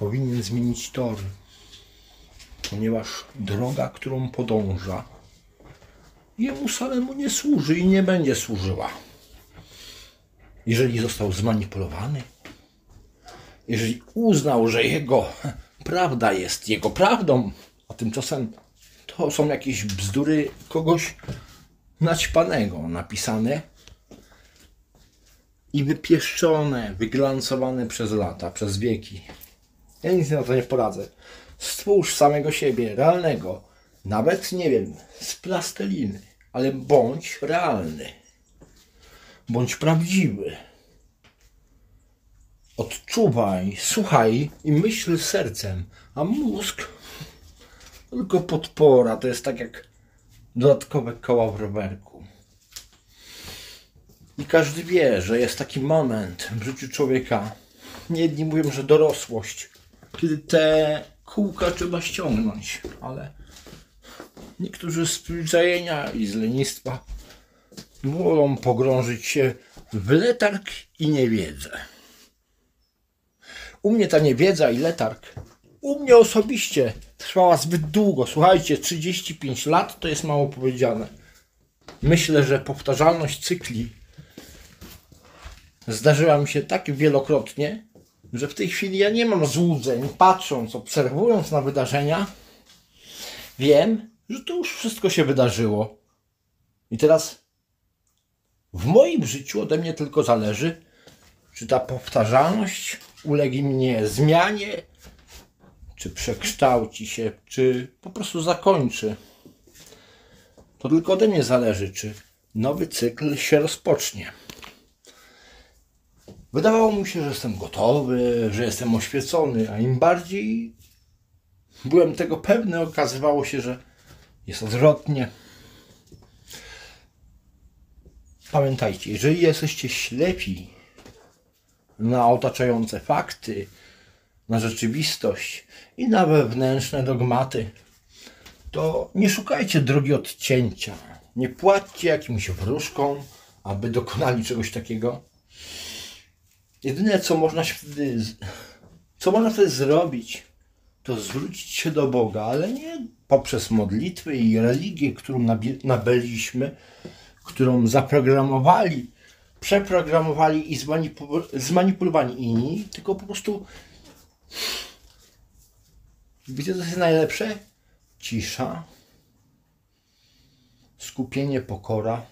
powinien zmienić tory, ponieważ droga, którą podąża, jemu samemu nie służy i nie będzie służyła. Jeżeli został zmanipulowany, jeżeli uznał, że jego prawda jest jego prawdą, a tymczasem to są jakieś bzdury kogoś naćpanego napisane i wypieszczone, wyglancowane przez lata, przez wieki. Ja nic na to nie poradzę. Stwórz samego siebie, realnego, nawet nie wiem, z plasteliny, ale bądź realny. Bądź prawdziwy. Odczuwaj, słuchaj i myśl sercem, a mózg tylko podpora, to jest tak jak dodatkowe koła w rowerku. I każdy wie, że jest taki moment w życiu człowieka. Jedni mówią, że dorosłość, kiedy te kółka trzeba ściągnąć, ale niektórzy z przyzwyczajenia i z lenistwa wolą pogrążyć się w letarg i niewiedzę. U mnie ta niewiedza i letarg, u mnie osobiście trwała zbyt długo. Słuchajcie, 35 lat to jest mało powiedziane. Myślę, że powtarzalność cykli zdarzyła mi się tak wielokrotnie, że w tej chwili ja nie mam złudzeń. Patrząc, obserwując na wydarzenia, wiem, że to już wszystko się wydarzyło. I teraz w moim życiu ode mnie tylko zależy, czy ta powtarzalność ulegnie zmianie, czy przekształci się, czy po prostu zakończy. To tylko ode mnie zależy, czy nowy cykl się rozpocznie. Wydawało mi się, że jestem gotowy, że jestem oświecony, a im bardziej byłem tego pewny, okazywało się, że jest odwrotnie. Pamiętajcie, jeżeli jesteście ślepi na otaczające fakty, na rzeczywistość i na wewnętrzne dogmaty, to nie szukajcie drogi odcięcia. Nie płaccie jakimś wróżkom, aby dokonali czegoś takiego. Jedyne, co można się wtedy, co można wtedy zrobić, to zwrócić się do Boga, ale nie poprzez modlitwy i religię, którą nabyliśmy, którą zaprogramowali, przeprogramowali i zmanipulowali inni, tylko po prostu Wiecie, co jest najlepsze? Cisza, skupienie, pokora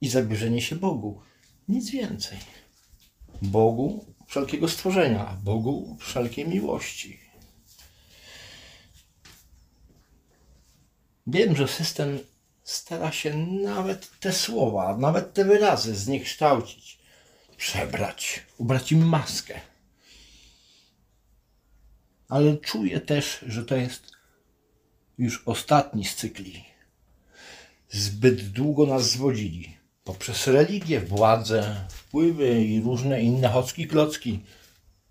i zabierzenie się Bogu. Nic więcej. Bogu wszelkiego stworzenia, Bogu wszelkiej miłości. Wiem, że system stara się nawet te słowa, nawet te wyrazy zniekształcić, przebrać, ubrać im maskę ale czuję też, że to jest już ostatni z cykli. Zbyt długo nas zwodzili poprzez religię, władzę, wpływy i różne inne chocki klocki.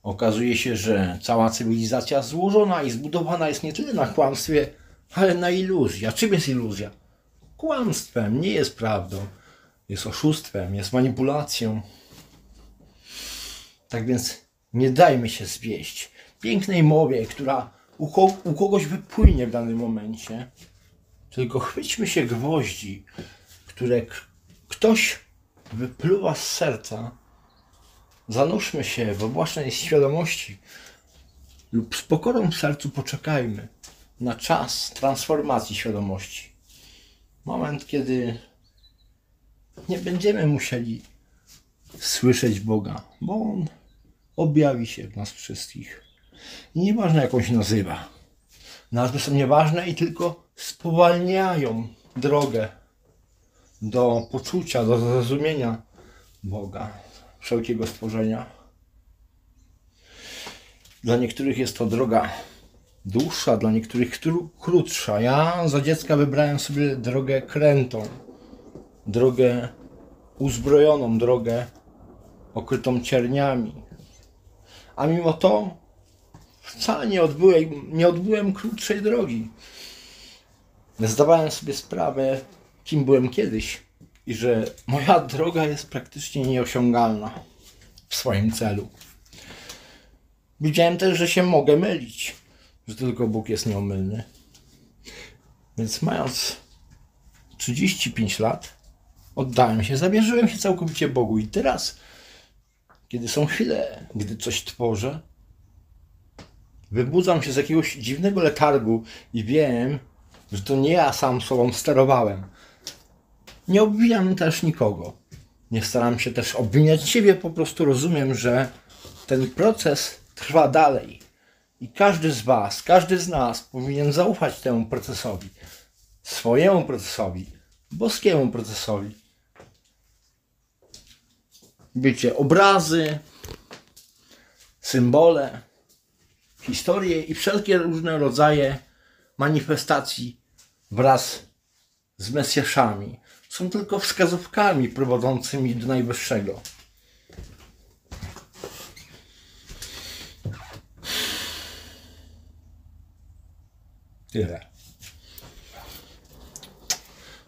Okazuje się, że cała cywilizacja złożona i zbudowana jest nie tyle na kłamstwie, ale na iluzji. A czym jest iluzja? Kłamstwem, nie jest prawdą. Jest oszustwem, jest manipulacją. Tak więc nie dajmy się zwieść pięknej mowie, która u, ko u kogoś wypłynie w danym momencie, tylko chwyćmy się gwoździ, które ktoś wypluwa z serca, zanurzmy się w własnej świadomości lub z pokorą w sercu poczekajmy na czas transformacji świadomości. Moment, kiedy nie będziemy musieli słyszeć Boga, bo On objawi się w nas wszystkich. I nieważne jak on się nazywa. Nazwy są nieważne i tylko spowalniają drogę do poczucia, do zrozumienia Boga, wszelkiego stworzenia. Dla niektórych jest to droga dłuższa, dla niektórych krótsza. Ja za dziecka wybrałem sobie drogę krętą, drogę uzbrojoną, drogę okrytą cierniami. A mimo to wcale nie odbyłem, nie odbyłem krótszej drogi. Zdawałem sobie sprawę, kim byłem kiedyś i że moja droga jest praktycznie nieosiągalna w swoim celu. Widziałem też, że się mogę mylić, że tylko Bóg jest nieomylny. Więc mając 35 lat, oddałem się, zawierzyłem się całkowicie Bogu. I teraz, kiedy są chwile, gdy coś tworzę, wybudzam się z jakiegoś dziwnego letargu i wiem, że to nie ja sam sobą sterowałem. Nie obwiniam też nikogo. Nie staram się też obwiniać siebie, po prostu rozumiem, że ten proces trwa dalej. I każdy z Was, każdy z nas powinien zaufać temu procesowi. Swojemu procesowi, boskiemu procesowi. Wiecie, obrazy, symbole, historie i wszelkie różne rodzaje manifestacji wraz z Mesjaszami są tylko wskazówkami prowadzącymi do Najwyższego. Tyle.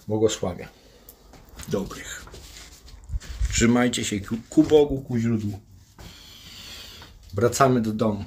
Błogosławię. Dobrych. Trzymajcie się ku, ku Bogu, ku źródłu. Wracamy do domu.